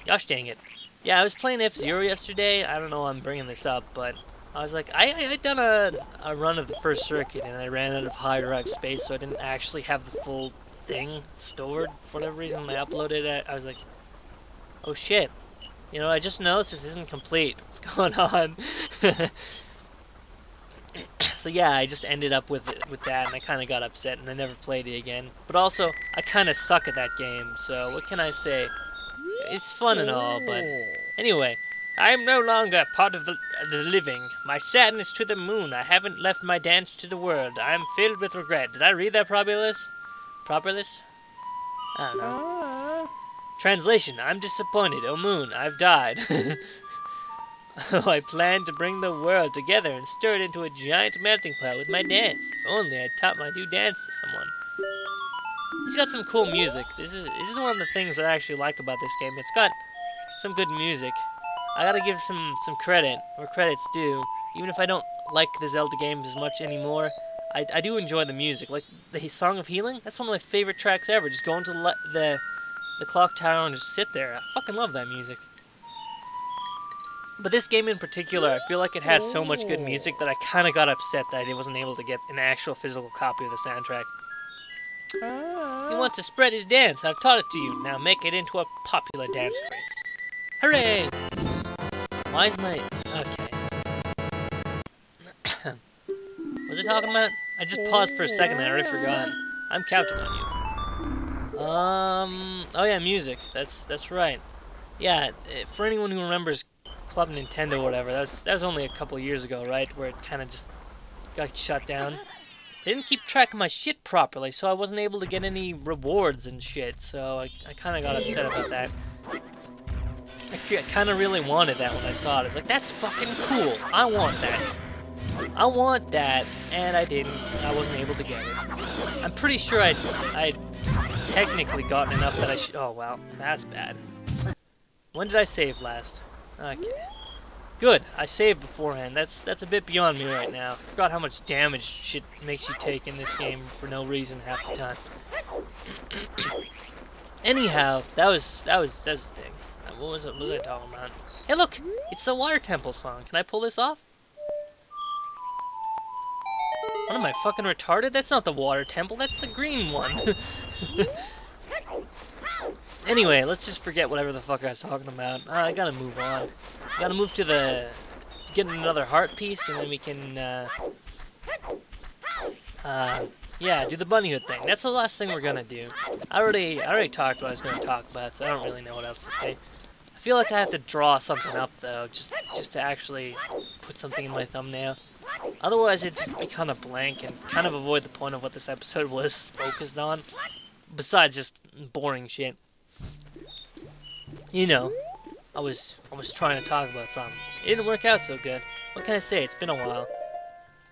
Gosh dang it. Yeah, I was playing F-Zero yesterday. I don't know why I'm bringing this up, but I was like, I, I, I done a, a run of the first circuit, and I ran out of high drive space, so I didn't actually have the full thing stored for whatever reason. I uploaded it. I was like, oh shit. You know, I just noticed this isn't complete. What's <laughs> going on? <coughs> so yeah, I just ended up with with that, and I kind of got upset, and I never played it again. But also, I kind of suck at that game, so what can I say? It's fun and all, but anyway, I am no longer part of the, the living. My sadness to the moon. I haven't left my dance to the world. I am filled with regret. Did I read that properly? Properless? I don't know. Ah. Translation, I'm disappointed. Oh moon, I've died. oh, <laughs> <laughs> I planned to bring the world together and stir it into a giant melting pot with my dance. If only I taught my new dance to someone. It's got some cool music. This is this is one of the things that I actually like about this game. It's got some good music. I gotta give some some credit where credit's due. Even if I don't like the Zelda games as much anymore, I, I do enjoy the music. Like the Song of Healing, that's one of my favorite tracks ever. Just go into the the, the clock tower and just sit there. I fucking love that music. But this game in particular, I feel like it has so much good music that I kind of got upset that I wasn't able to get an actual physical copy of the soundtrack. He wants to spread his dance. I've taught it to you. Now make it into a popular dance craze. Hooray! Why is my... Okay. <coughs> was it talking about? I just paused for a second and I already forgot. I'm counting on you. Um... Oh yeah, music. That's that's right. Yeah, eh, for anyone who remembers Club Nintendo or whatever. That was that was only a couple years ago, right? Where it kind of just got shut down. They didn't keep track of my shit properly, so I wasn't able to get any rewards and shit. So I, I kind of got upset about that. I kind of really wanted that when I saw it. It's like that's fucking cool. I want that. I want that, and I didn't. I wasn't able to get it. I'm pretty sure I I technically gotten enough that I should. Oh well, that's bad. When did I save last? Okay. Good. I saved beforehand. That's that's a bit beyond me right now. Forgot how much damage shit makes you take in this game for no reason half the time. <clears throat> Anyhow, that was that was that was the thing. What was it? What was I talking about? Hey, look! It's the Water Temple song. Can I pull this off? What am I fucking retarded? That's not the Water Temple. That's the green one. <laughs> Anyway, let's just forget whatever the fuck I was talking about. Uh, I gotta move on. Gotta move to the... Get another heart piece, and then we can, uh... Uh, yeah, do the bunny hood thing. That's the last thing we're gonna do. I already, I already talked what I was gonna talk about, so I don't really know what else to say. I feel like I have to draw something up, though, just, just to actually put something in my thumbnail. Otherwise, it'd just be kind of blank and kind of avoid the point of what this episode was <laughs> focused on. Besides just boring shit you know, I was I was trying to talk about something. It didn't work out so good. What can I say? It's been a while.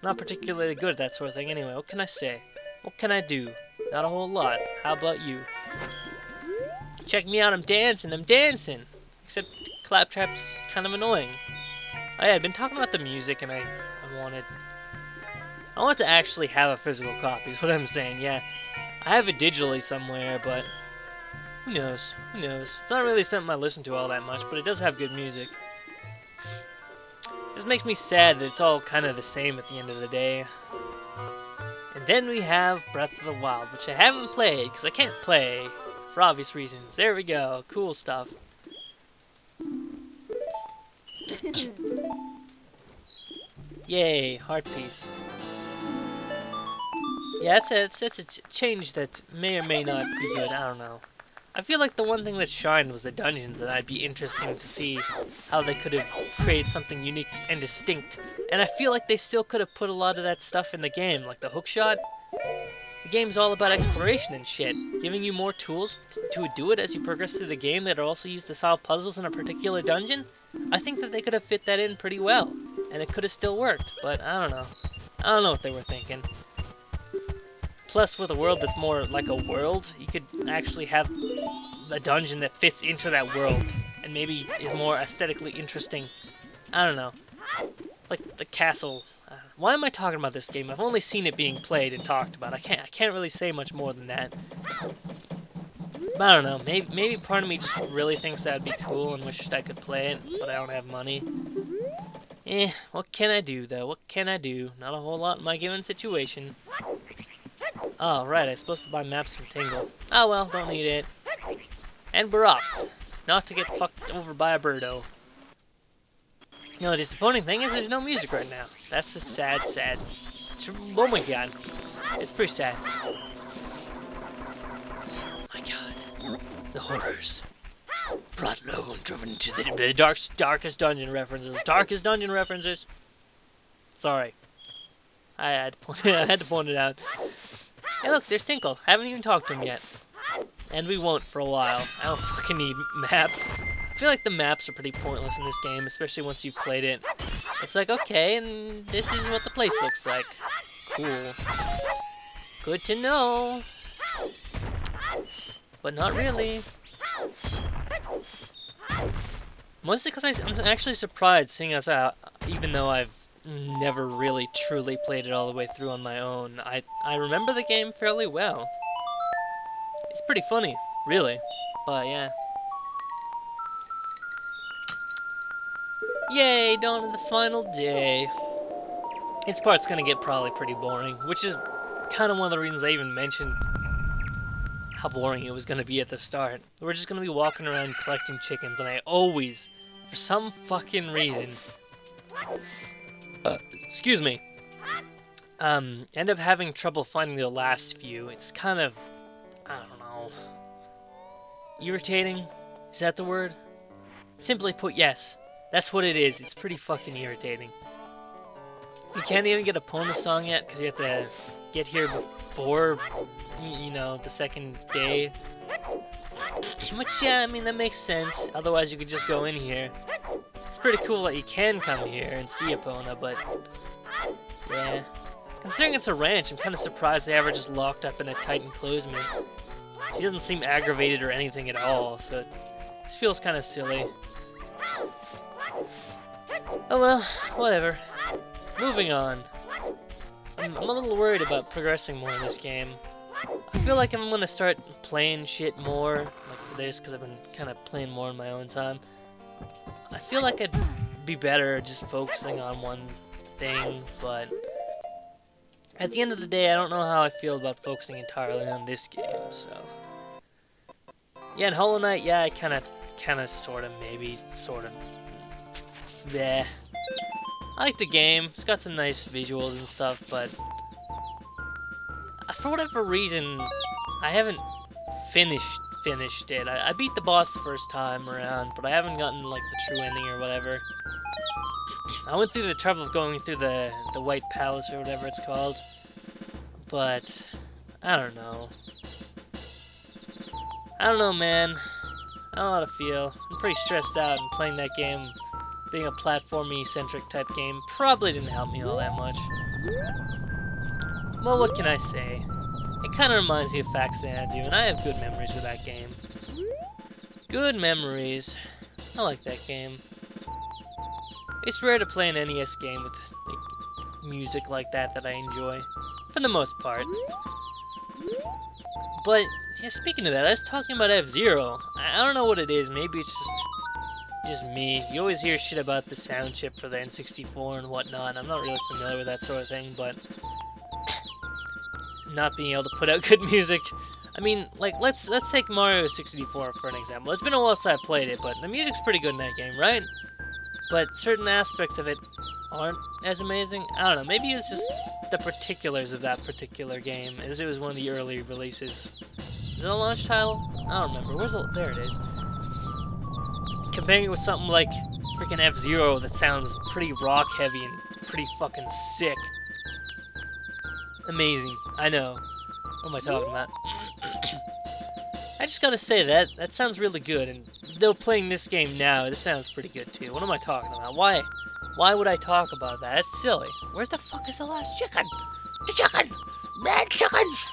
Not particularly good at that sort of thing anyway. What can I say? What can I do? Not a whole lot. How about you? Check me out, I'm dancing, I'm dancing! Except Claptrap's kind of annoying. Oh yeah, I've been talking about the music and I wanted... I want to actually have a physical copy, is what I'm saying, yeah. I have it digitally somewhere, but who knows? Who knows? It's not really something I listen to all that much, but it does have good music. This makes me sad that it's all kind of the same at the end of the day. And then we have Breath of the Wild, which I haven't played, because I can't play, for obvious reasons. There we go, cool stuff. <coughs> <coughs> Yay, heart piece. Yeah, it's a, it's, it's a change that may or may not be good, I don't know. I feel like the one thing that shined was the dungeons, and I'd be interesting to see how they could have created something unique and distinct. And I feel like they still could have put a lot of that stuff in the game, like the hookshot. The game's all about exploration and shit, giving you more tools to do it as you progress through the game that are also used to solve puzzles in a particular dungeon. I think that they could have fit that in pretty well, and it could have still worked, but I don't know. I don't know what they were thinking. Plus, with a world that's more like a world, you could actually have a dungeon that fits into that world and maybe is more aesthetically interesting. I don't know. Like the castle. Why am I talking about this game? I've only seen it being played and talked about. I can't. I can't really say much more than that. But I don't know. Maybe maybe part of me just really thinks that'd be cool and wished I could play it, but I don't have money. Eh, what can I do though? What can I do? Not a whole lot in my given situation. Oh, right, I'm supposed to buy maps from Tingle. Oh well, don't need it. And we're off. Not to get fucked over by a birdo. You know, the disappointing thing is there's no music right now. That's a sad, sad... Oh my god. It's pretty sad. my god. The horrors. Brought low and driven to the, the dark, darkest dungeon references. Darkest dungeon references. Sorry. I had to point <laughs> I had to point it out. Hey look, there's Tingle. I Haven't even talked to him yet. And we won't for a while. I don't <laughs> fucking need maps. I feel like the maps are pretty pointless in this game, especially once you've played it. It's like, okay, and this is what the place looks like. Cool. Good to know. But not really. Mostly because I'm actually surprised, seeing as I, even though I've never really truly played it all the way through on my own, I, I remember the game fairly well. It's pretty funny, really. But yeah. Yay, dawn of the final day. This part's gonna get probably pretty boring, which is kind of one of the reasons I even mentioned how boring it was to be at the start. We're just to be walking around collecting chickens, and I always, for some fucking reason, excuse me, um, end up having trouble finding the last few. It's kind of, I don't know, irritating? Is that the word? Simply put, yes. That's what it is. It's pretty fucking irritating. You can't even get Epona song yet because you have to get here before, you know, the second day. Which, yeah, I mean, that makes sense. Otherwise, you could just go in here. It's pretty cool that you can come here and see Epona, but, yeah. Considering it's a ranch, I'm kind of surprised they ever just locked up in a tight enclosement. She doesn't seem aggravated or anything at all, so it just feels kind of silly. Oh well, whatever. Moving on. I'm, I'm a little worried about progressing more in this game. I feel like I'm gonna start playing shit more, like for this, because I've been kind of playing more in my own time. I feel like I'd be better just focusing on one thing, but at the end of the day, I don't know how I feel about focusing entirely on this game, so... Yeah, in Hollow Knight, yeah, I kind of, kind of, sort of, maybe, sort of, yeah. I like the game. It's got some nice visuals and stuff, but for whatever reason, I haven't finished finished it. I, I, beat the boss the first time around, but I haven't gotten like the true ending or whatever. I went through the trouble of going through the the White Palace or whatever it's called, but I don't know. I don't know, man. I don't know how to feel. I'm pretty stressed out and playing that game being a platformy-centric type game probably didn't help me all that much. Well, what can I say? It kind of reminds me of do, and I have good memories of that game. Good memories. I like that game. It's rare to play an NES game with like, music like that that I enjoy, for the most part. But, yeah, speaking of that, I was talking about F-Zero. I, I don't know what it is, maybe it's just just me. You always hear shit about the sound chip for the N64 and whatnot. I'm not really familiar with that sort of thing, but not being able to put out <laughs> good music. I mean, like let's let's take Mario 64 for an example. It's been a while since I played it, but the music's pretty good in that game, right? But certain aspects of it aren't as amazing. I don't know. Maybe it's just the particulars of that particular game, as it was one of the early releases. Is it a launch title? I don't remember. Where's the? There it is comparing it with something like freaking F-Zero that sounds pretty rock heavy and pretty fucking sick. Amazing. I know. What am I talking about? <coughs> I just gotta say that that sounds really good, and though playing this game now, this sounds pretty good too. What am I talking about? Why? Why would I talk about that? That's silly. Where's the fuck is the last chicken? The chicken! Red chickens!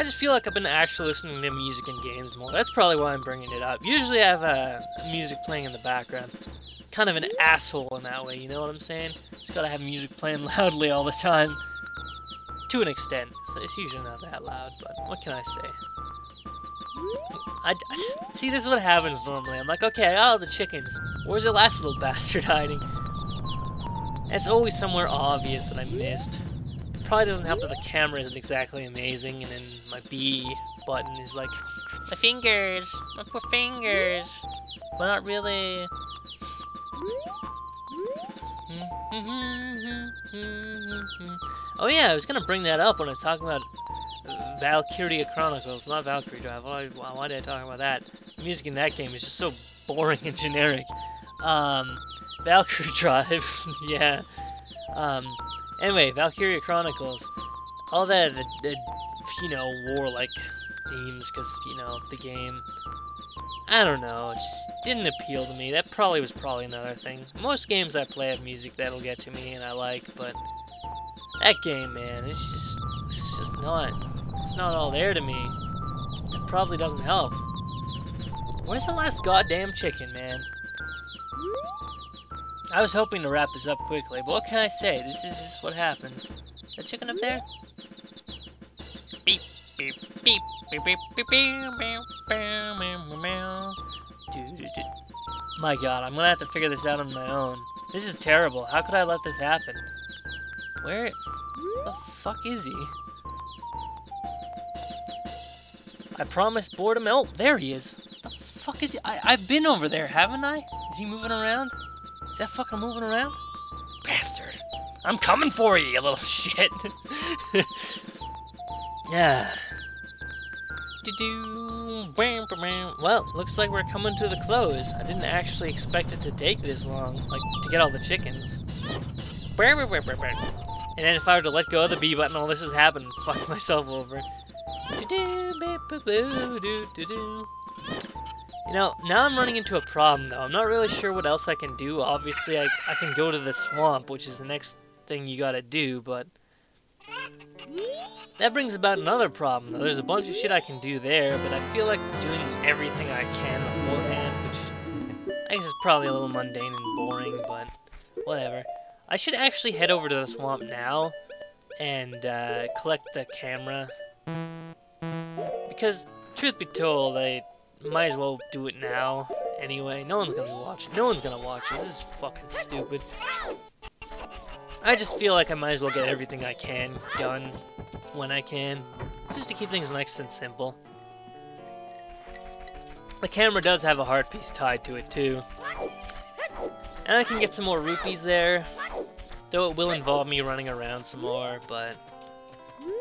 I just feel like I've been actually listening to music and games more. That's probably why I'm bringing it up. Usually I have uh, music playing in the background. Kind of an asshole in that way, you know what I'm saying? Just gotta have music playing <laughs> loudly all the time. To an extent. So it's usually not that loud, but what can I say? I, see, this is what happens normally. I'm like, okay, I got all the chickens. Where's the last little <laughs> bastard hiding? it's always somewhere obvious that I missed probably doesn't help that the camera isn't exactly amazing, and then my B button is like, my fingers, my poor fingers, but not really. <laughs> oh yeah, I was gonna bring that up when I was talking about Valkyria Chronicles, not Valkyrie Drive. Why, why did I talk about that? The music in that game is just so boring and generic. Um, Valkyrie <laughs> Drive, <laughs> yeah. Um, Anyway, Valkyria Chronicles, all that, the, the you know, warlike themes, because, you know, the game. I don't know, it just didn't appeal to me. That probably was probably another thing. Most games I play have music that'll get to me and I like, but that game, man, it's just, it's just not, it's not all there to me. It probably doesn't help. Where's the last goddamn chicken, man? I was hoping to wrap this up quickly, but what can I say? This is just what happens. That chicken up there? Beep, beep, beep, beep, beep, beep, beep, beep, beep, beep, My god, I'm gonna have to figure this out on my own. This is terrible. How could I let this happen? Where the fuck is he? I promised boredom. Oh, there he is. What the fuck is he? I, I've been over there, haven't I? Is he moving around? That fucker moving around? Bastard. I'm coming for you, you little <laughs> shit. <sighs> yeah. Well, looks like we're coming to the close. I didn't actually expect it to take this long, like, to get all the chickens. And then if I were to let go of the B button, all this has happened. <laughs> Fuck myself over. You know, now I'm running into a problem, though. I'm not really sure what else I can do. Obviously, I, I can go to the swamp, which is the next thing you gotta do, but... That brings about another problem, though. There's a bunch of shit I can do there, but I feel like doing everything I can beforehand, which I guess is probably a little mundane and boring, but whatever. I should actually head over to the swamp now and uh, collect the camera. Because, truth be told, I might as well do it now anyway. No one's gonna be watching. No one's gonna watch this. This is fucking stupid. I just feel like I might as well get everything I can done when I can, just to keep things nice and simple. The camera does have a heart piece tied to it too. And I can get some more rupees there, though it will involve me running around some more, but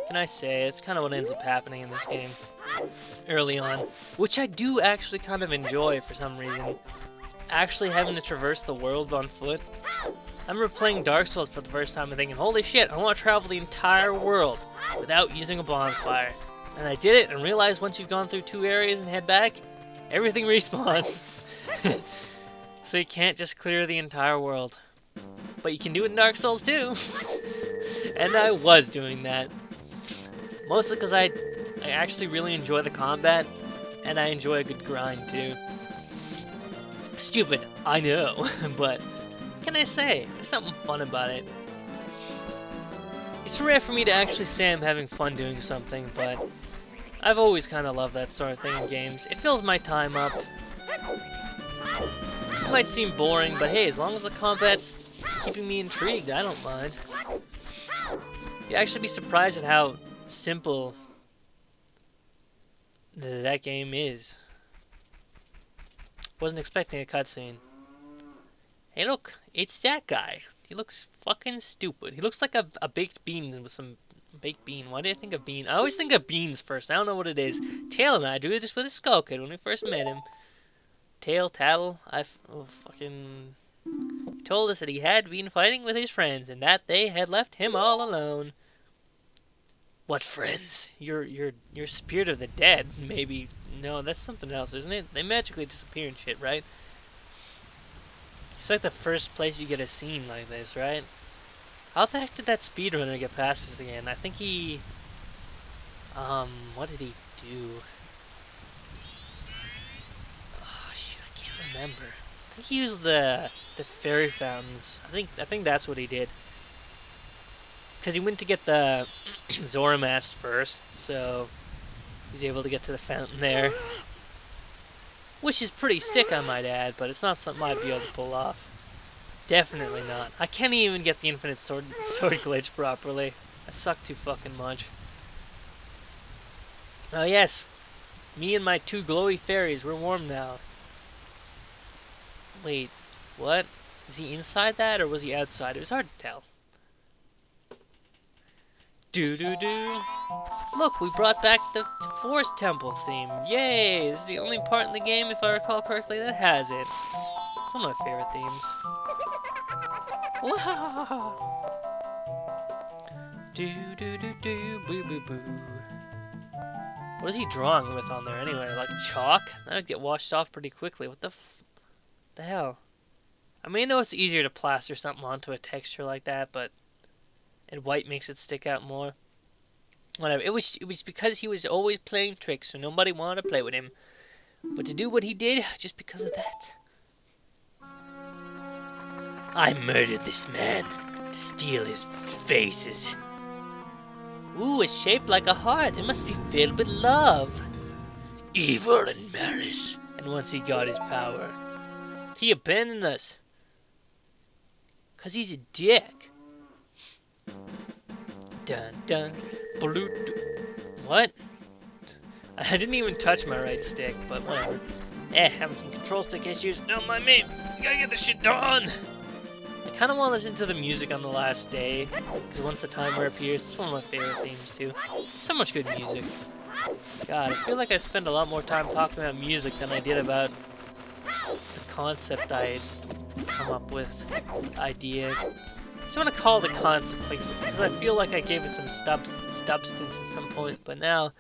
can I say, it's kind of what ends up happening in this game early on, which I do actually kind of enjoy for some reason. Actually having to traverse the world on foot. I remember playing Dark Souls for the first time and thinking, holy shit, I want to travel the entire world without using a bonfire. And I did it and realized once you've gone through two areas and head back, everything <laughs> respawns. <laughs> so you can't just clear the entire world. But you can do it in Dark Souls too. <laughs> and I was doing that. Mostly because I I actually really enjoy the combat, and I enjoy a good grind too. Stupid, I know, <laughs> but can I say? There's something fun about it. It's rare for me to actually say I'm having fun doing something, but I've always kind of loved that sort of thing in games. It fills my time up. It might seem boring, but hey, as long as the combat's keeping me intrigued, I don't mind. You'd actually be surprised at how simple that game is. Wasn't expecting a cutscene. Hey look, it's that guy. He looks fucking stupid. He looks like a, a baked bean with some baked bean. Why do I think of bean? I always think of beans first. I don't know what it is. Tael and I drew this with a skull kid when we first met him. Tael, Tatl, I oh, fucking told us that he had been fighting with his friends and that they had left him all alone. What friends? Your your your spirit of the dead, maybe. No, that's something else, isn't it? They magically disappear and shit, right? It's like the first place you get a scene like this, right? How the heck did that speedrunner get past this again? I think he... Um, what did he do? Oh, shoot, I can't remember. I think he used the the fairy fountains. I think I think that's what he did. Because he went to get the <clears throat> Zora Mask first, so he's able to get to the fountain there. Which is pretty sick, I might add, but it's not something I'd be able to pull off. Definitely not. I can't even get the infinite sword, <laughs> sword glitch properly. I suck too fucking much. Oh yes, me and my two glowy fairies, we're warm now. Wait, what? Is he inside that or was he outside? It was hard to tell. Do do do. Look, we brought back the Forest Temple theme. Yay! This is the only part in the game, if I recall correctly, that has it. It's one of my favorite themes. <laughs> Wow! Do do do do boo boo boo. What is he drawing with on there anyway? Like chalk? That would get washed off pretty quickly. What the f the hell? I mean, I know it's easier to plaster something onto a texture like that, but and white makes it stick out more. Whatever. It was it was because he was always playing tricks, so nobody wanted to play with him. But to do what he did, just because of that. I murdered this man to steal his faces. Ooh, it's shaped like a heart. It must be filled with love. Evil and malice. And once he got his power, he abandoned us. Cause he's a dick. Dun dun. Blue. What? I didn't even touch my right stick, but whatever. Eh, having some control stick issues. Don't mind me. gotta get this shit done. I kind of want to listen to the music on the last day, because once the timer appears, it's one of my favorite themes too. So much good music. God, I feel like I spend a lot more time talking about music than I did about the concept I come up with, idea. I just want to call the concept, because I feel like I gave it some substance at some point, but now,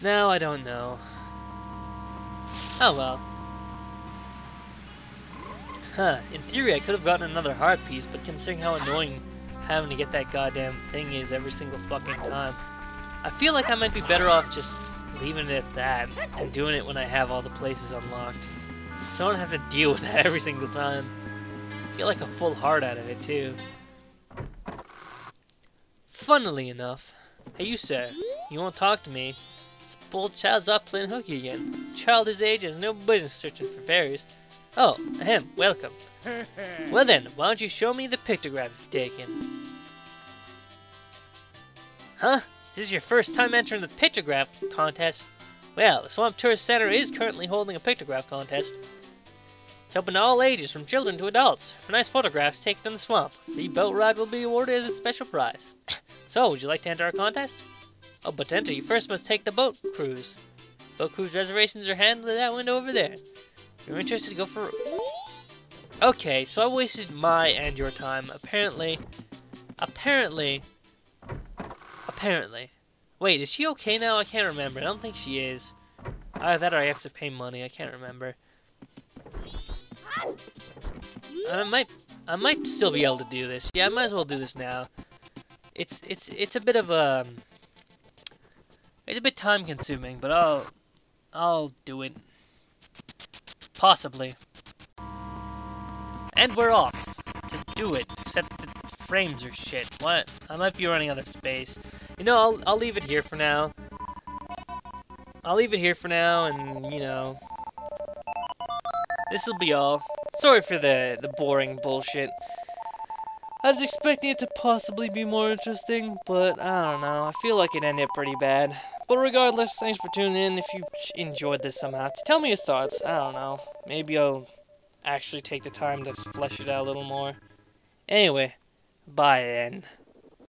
now I don't know. Oh well. Huh, in theory I could have gotten another heart piece, but considering how annoying having to get that goddamn thing is every single fucking time, I feel like I might be better off just leaving it at that and doing it when I have all the places unlocked. So I don't have to deal with that every single time. Get like a full heart out of it too. Funnily enough, hey you sir, you won't talk to me? This bold child's off playing hooky again. Child his age has no business searching for fairies. Oh, ahem, welcome. <laughs> well then, why don't you show me the pictograph you've taken? Huh? This is your first time entering the pictograph contest? Well, the Swamp Tourist Center is currently holding a pictograph contest. It's open to all ages, from children to adults. For nice photographs taken in the swamp, the boat ride will be awarded as a special prize. <coughs> so, would you like to enter our contest? Oh, but to enter, you first must take the boat cruise. Boat cruise reservations are handled at that window over there. If you're interested, go for... Okay, so I wasted my and your time. Apparently... Apparently... Apparently. Wait, is she okay now? I can't remember. I don't think she is. Either that or I have to pay money. I can't remember. I might, I might still be able to do this. Yeah, I might as well do this now. It's, it's, it's a bit of a, it's a bit time consuming, but I'll, I'll do it. Possibly. And we're off to do it, except the frames are shit. What? I might be running out of space. You know, I'll, I'll leave it here for now. I'll leave it here for now, and, you know, this will be all. Sorry for the, the boring bullshit. I was expecting it to possibly be more interesting, but I don't know. I feel like it ended pretty bad. But regardless, thanks for tuning in. If you enjoyed this somehow, tell me your thoughts. I don't know. Maybe I'll actually take the time to flesh it out a little more. Anyway, bye then.